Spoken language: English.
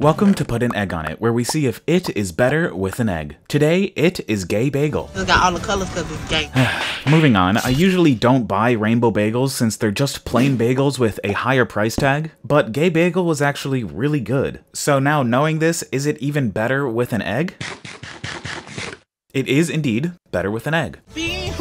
Welcome to Put an Egg on It, where we see if it is better with an egg. Today, it is Gay Bagel. It's got all the colors because it's gay. Moving on, I usually don't buy rainbow bagels since they're just plain bagels with a higher price tag, but Gay Bagel was actually really good. So now knowing this, is it even better with an egg? It is indeed better with an egg. Be